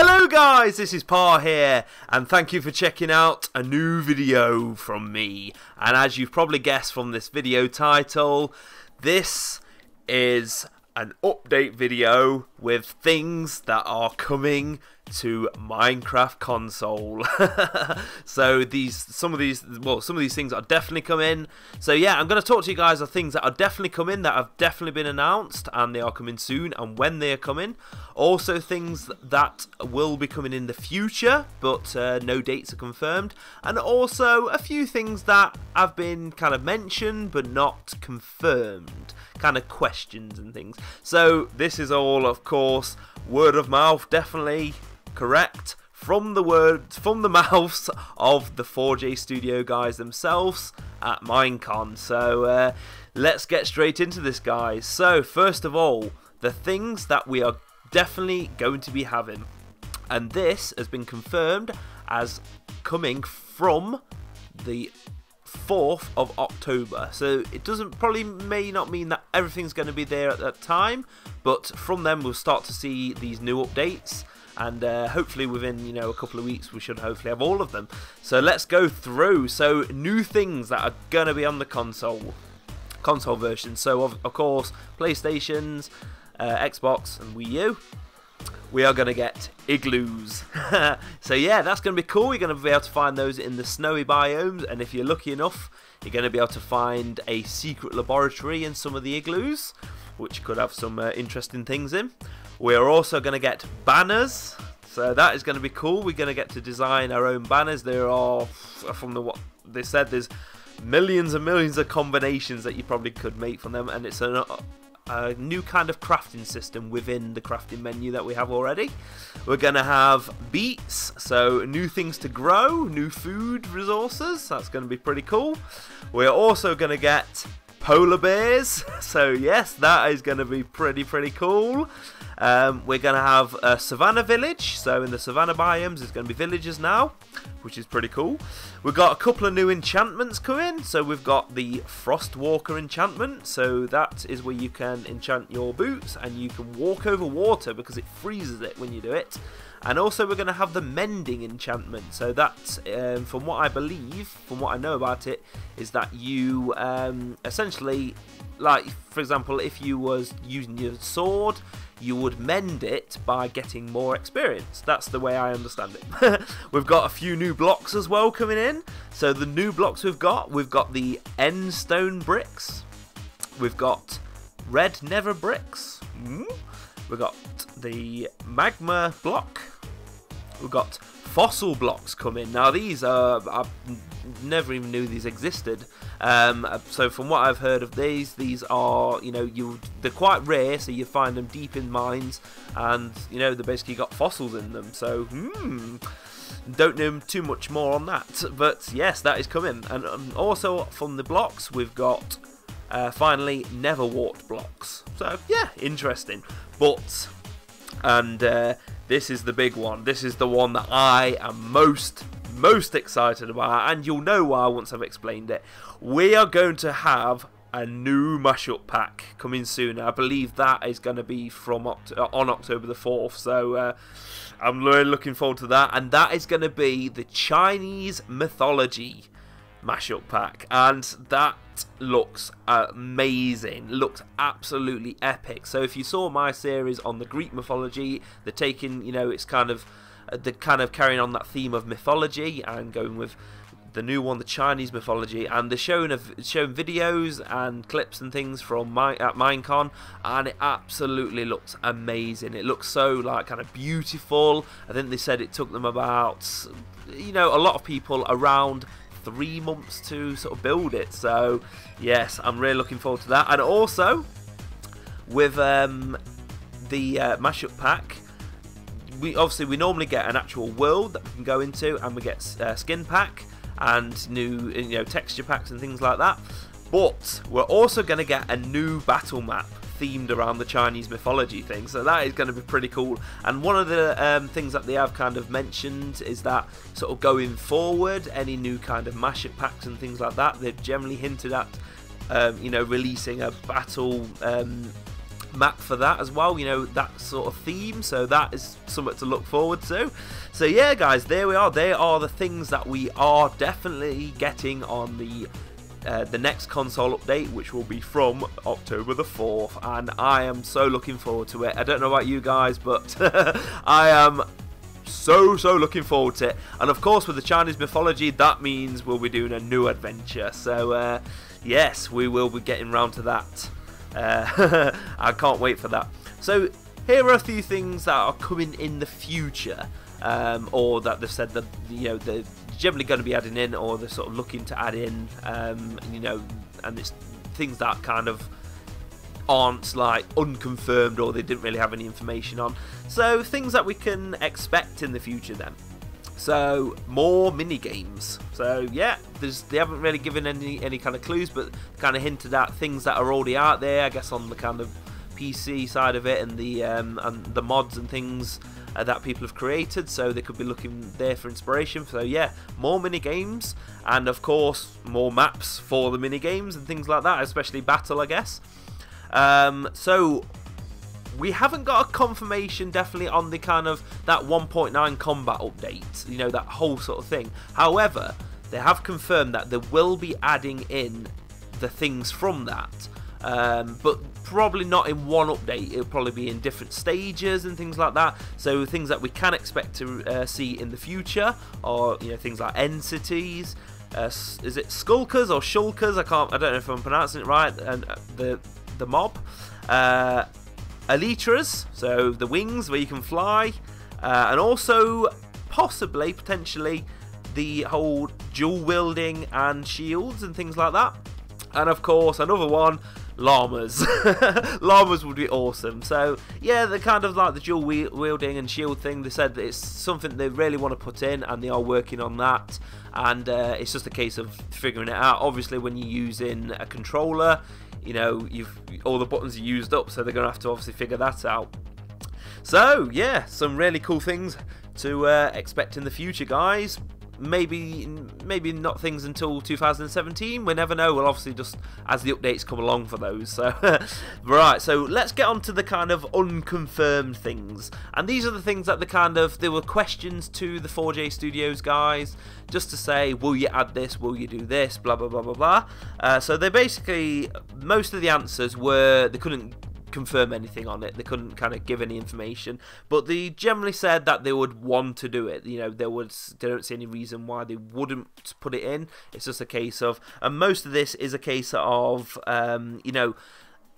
Hello guys, this is Parr here, and thank you for checking out a new video from me. And as you've probably guessed from this video title, this is an update video with things that are coming to Minecraft console. so these some of these well some of these things are definitely coming. So yeah, I'm going to talk to you guys of things that are definitely coming that have definitely been announced and they are coming soon and when they are coming. Also things that will be coming in the future but uh, no dates are confirmed and also a few things that have been kind of mentioned but not confirmed kind of questions and things. So this is all, of course, word of mouth, definitely correct from the words from the mouths of the 4J Studio guys themselves at Minecon. So uh, let's get straight into this, guys. So first of all, the things that we are definitely going to be having, and this has been confirmed as coming from the 4th of October. So it doesn't probably may not mean that everything's going to be there at that time, but from then we'll start to see these new updates and uh, hopefully within you know a couple of weeks we should hopefully have all of them. So let's go through. So new things that are to be on the console console version. So of, of course, PlayStations, uh, Xbox and Wii U we are going to get igloos. so yeah, that's going to be cool. You're going to be able to find those in the snowy biomes, and if you're lucky enough, you're going to be able to find a secret laboratory in some of the igloos, which could have some uh, interesting things in. We are also going to get banners. So that is going to be cool. We're going to get to design our own banners. There are, from the what they said, there's millions and millions of combinations that you probably could make from them, and it's an a new kind of crafting system within the crafting menu that we have already. We're going to have beets, so new things to grow, new food resources. That's going to be pretty cool. We're also going to get polar bears. So yes, that is going to be pretty pretty cool. Um, we're going to have a savannah village. So in the savannah biomes, there's going to be villages now, which is pretty cool. We've got a couple of new enchantments coming. So we've got the Frostwalker enchantment. So that is where you can enchant your boots and you can walk over water because it freezes it when you do it. And also we're going to have the mending enchantment. So that, um, from what I believe, from what I know about it, is that you um, essentially, like for example, if you was using your sword, you would mend it by getting more experience. That's the way I understand it. we've got a few new blocks as well coming in. So the new blocks we've got, we've got the end stone bricks. We've got red nether bricks. Mm. We've got the magma block. We've got fossil blocks coming. Now these are, I never even knew these existed. Um, so from what I've heard of these, these are you know you they're quite rare, so you find them deep in mines, and you know they basically got fossils in them. So hmm. Don't know too much more on that, but yes, that is coming. And um, also from the blocks, we've got uh, finally Nether Wart blocks. So yeah, interesting. But and uh, this is the big one. This is the one that I am most most excited about, and you'll know why once I've explained it. We are going to have a new mashup pack coming soon. I believe that is going to be from Oct uh, on October the 4th. So uh, I'm really looking forward to that. And that is going to be the Chinese mythology mashup pack. And that looks amazing. Looks absolutely epic. So if you saw my series on the Greek mythology, they're taking, you know, it's kind of uh, the kind of carrying on that theme of mythology and going with the new one, the Chinese mythology, and they're showing of showing videos and clips and things from my, at Minecon, and it absolutely looks amazing. It looks so like kind of beautiful. I think they said it took them about, you know, a lot of people around three months to sort of build it. So yes, I'm really looking forward to that, and also with um, the uh, mashup pack we obviously we normally get an actual world that we can go into, and we get uh, skin pack and new you know texture packs and things like that. But we're also going to get a new battle map themed around the Chinese mythology thing, so that is going to be pretty cool. And one of the um, things that they have kind of mentioned is that sort of going forward, any new kind of mashup packs and things like that, they've generally hinted at, um, you know, releasing a battle um, map for that as well. You know that sort of theme, so that is something to look forward to. So yeah, guys, there we are. They are the things that we are definitely getting on the uh, the next console update, which will be from October the 4th, and I am so looking forward to it. I don't know about you guys, but I am so so looking forward to it. And of course, with the Chinese mythology, that means we'll be doing a new adventure. So uh, yes, we will be getting round to that. Uh, I can't wait for that. So here are a few things that are coming in the future, um, or that they've said that you know they're generally going to be adding in, or they're sort of looking to add in. Um, you know, and it's things that kind of aren't like unconfirmed or they didn't really have any information on. So things that we can expect in the future then. So more mini games. So yeah, they haven't really given any any kind of clues, but kind of hinted at things that are already out there. I guess on the kind of PC side of it and the um, and the mods and things uh, that people have created. So they could be looking there for inspiration. So yeah, more mini games and of course more maps for the mini games and things like that, especially battle, I guess. Um, so we haven't got a confirmation definitely on the kind of that 1.9 combat update, you know, that whole sort of thing. However, they have confirmed that they will be adding in the things from that. Um, but probably not in one update. It'll probably be in different stages and things like that. So things that we can expect to uh, see in the future are you know things like end cities. Uh, is it skulkers or shulkers? I can't. I don't know if I'm pronouncing it right. And uh, the the mob. Uh, elytras, so the wings where you can fly, uh, and also possibly, potentially, the whole dual wielding and shields and things like that. And of course, another one, llamas. llamas would be awesome. So yeah, they're kind of like the dual wielding and shield thing. They said that it's something they really want to put in, and they are working on that. And uh, it's just a case of figuring it out. Obviously, when you're using a controller, you know, you've all the buttons are used up, so they're going to have to obviously figure that out. So, yeah, some really cool things to uh, expect in the future, guys maybe maybe not things until 2017 we never know. We'll obviously just as the updates come along for those. So right so let's get on to the kind of unconfirmed things. And these are the things that the kind of there were questions to the 4j studios guys just to say will you add this? Will you do this? Blah blah blah blah blah. Uh, so they basically most of the answers were they couldn't confirm anything on it. They couldn't kind of give any information, but they generally said that they would want to do it. You know, there was they don't see any reason why they wouldn't put it in. It's just a case of, and most of this is a case of, um, you know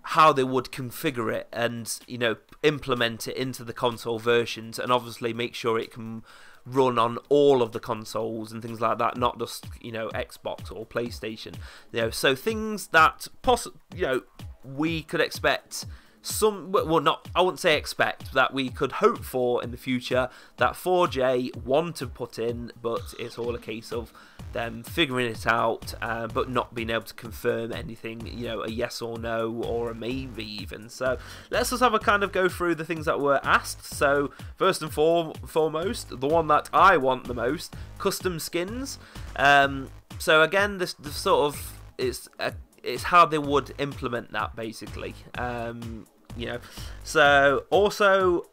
how they would configure it and you know implement it into the console versions and obviously make sure it can run on all of the consoles and things like that not just you know Xbox or PlayStation you know so things that poss- you know we could expect some well not I wouldn't say expect that we could hope for in the future that 4J want to put in but it's all a case of them figuring it out uh, but not being able to confirm anything you know a yes or no or a maybe even. So let's just have a kind of go through the things that were asked. So first and for- foremost the one that I want the most custom skins. Um, so again this, this sort of it's a it's how they would implement that basically. Um, you know, so also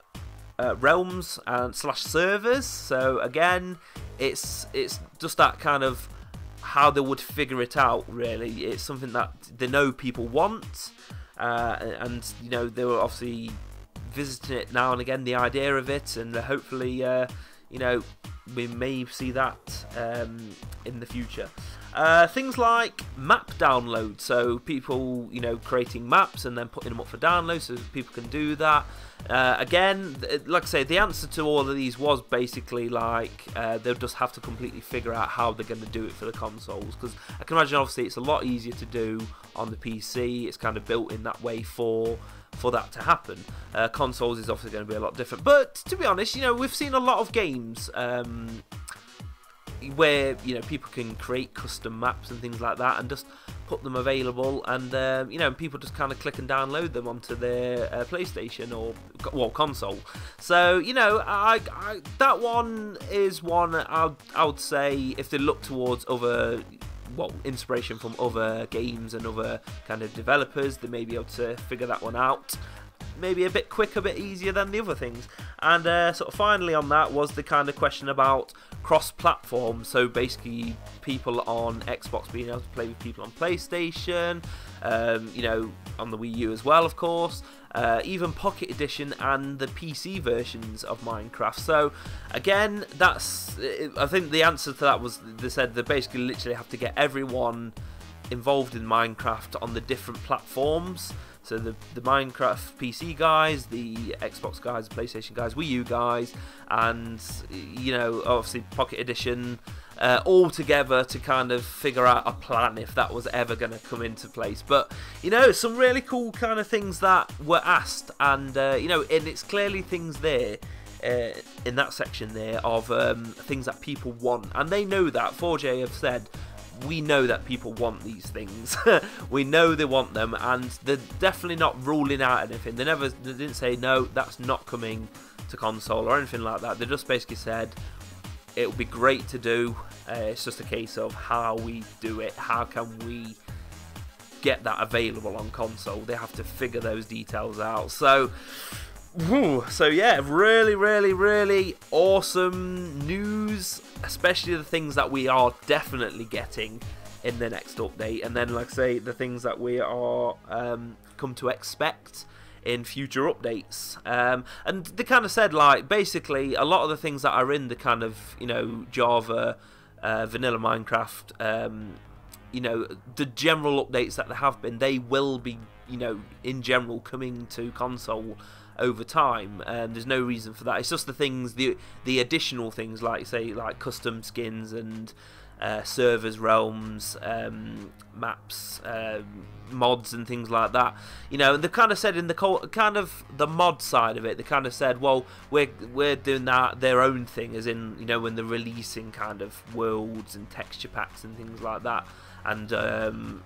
uh, realms and slash servers. So again, it's it's just that kind of how they would figure it out. Really, it's something that they know people want, uh, and you know they were obviously visiting it now and again. The idea of it, and hopefully, uh, you know, we may see that um, in the future. Uh, things like map download, so people, you know, creating maps and then putting them up for download, so people can do that. Uh, again, like I say, the answer to all of these was basically like uh, they'll just have to completely figure out how they're going to do it for the consoles. Because I can imagine, obviously, it's a lot easier to do on the PC. It's kind of built in that way for for that to happen. Uh, consoles is obviously going to be a lot different. But to be honest, you know, we've seen a lot of games. Um, where you know people can create custom maps and things like that and just put them available and um, you know people just kind of click and download them onto their uh, PlayStation or well console so you know I, I that one is one I, I would say if they look towards other well inspiration from other games and other kind of developers they may be able to figure that one out maybe a bit quicker, a bit easier than the other things. And uh, sort of finally on that was the kind of question about cross-platform. So basically, people on Xbox being able to play with people on PlayStation, um, you know, on the Wii U as well, of course. Uh, even Pocket Edition and the PC versions of Minecraft. So, again, that's. I think the answer to that was they said they basically literally have to get everyone involved in Minecraft on the different platforms. So the the Minecraft PC guys, the Xbox guys, PlayStation guys, Wii U guys, and you know obviously Pocket Edition, uh, all together to kind of figure out a plan if that was ever going to come into place. But you know some really cool kind of things that were asked, and uh, you know and it's clearly things there. Uh, in that section there of um, things that people want, and they know that 4J have said we know that people want these things. we know they want them, and they're definitely not ruling out anything. They never, they didn't say no, that's not coming to console or anything like that. They just basically said it would be great to do. Uh, it's just a case of how we do it. How can we get that available on console? They have to figure those details out. So so yeah, really, really, really awesome news, especially the things that we are definitely getting in the next update, and then like I say, the things that we are um, come to expect in future updates. Um, and they kind of said like basically a lot of the things that are in the kind of you know Java, uh, vanilla Minecraft, um, you know the general updates that there have been, they will be you know in general coming to console over time. Um, there's no reason for that. It's just the things, the the additional things like say like custom skins and uh, servers, realms, um, maps, um, mods, and things like that. You know, and they kind of said in the kind of the mod side of it, they kind of said, well, we're we're doing that their own thing, as in you know when they're releasing kind of worlds and texture packs and things like that, and um,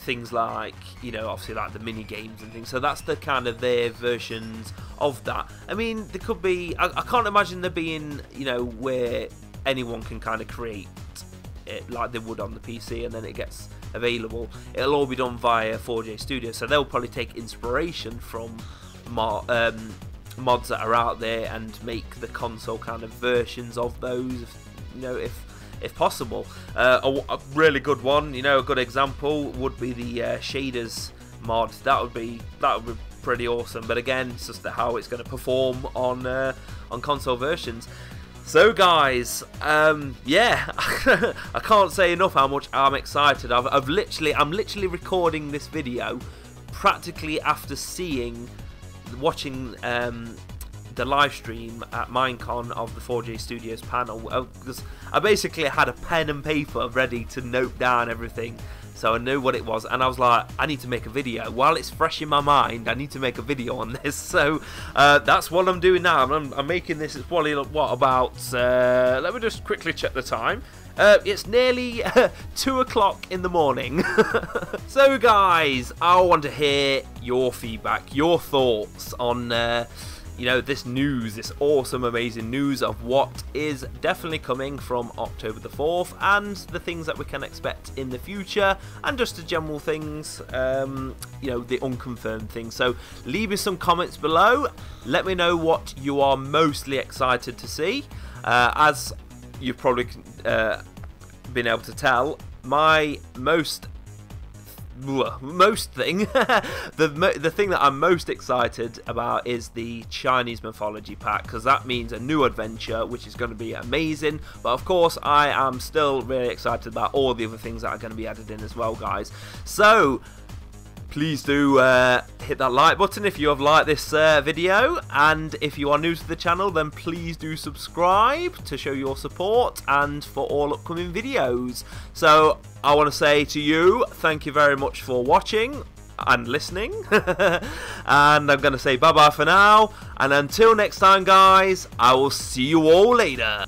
things like you know obviously like the mini games and things. So that's the kind of their versions of that. I mean there could be i, I can't imagine there being you know where anyone can kind of create it like they would on the pc and then it gets available it'll all be done via 4j studio so they'll probably take inspiration from mo- um, mods that are out there and make the console kind of versions of those you know if if possible. Uh, a, a, really good one, you know, a good example would be the uh, shaders mod. That would be that would be pretty awesome. But again, it's just how it's going to perform on uh, on console versions. So guys, um, yeah, I can't say enough how much I'm excited. I've, I've literally, I'm literally recording this video practically after seeing, watching um, the live stream at Minecon of the 4J Studios panel because uh, I basically had a pen and paper ready to note down everything so I knew what it was and I was like I need to make a video. While it's fresh in my mind I need to make a video on this. So uh, that's what I'm doing now. I'm, I'm making this it's probably what about uh, let me just quickly check the time. Uh, it's nearly uh, 2 o'clock in the morning. so, guys, I want to hear your feedback, your thoughts on uh, you know, this news, this awesome, amazing news of what is definitely coming from October the 4th and the things that we can expect in the future and just the general things, um, you know, the unconfirmed things. So leave me some comments below. Let me know what you are mostly excited to see. Uh, as you've probably uh, been able to tell, my most most thing. The the thing that I'm most excited about is the Chinese mythology pack because that means a new adventure which is going to be amazing. But of course I am still really excited about all the other things that are going to be added in as well guys. So please do uh, hit that like button if you have liked this uh, video. And if you are new to the channel then please do subscribe to show your support and for all upcoming videos. So I want to say to you thank you very much for watching and listening. And I'm going to say bye bye for now. And until next time guys I will see you all later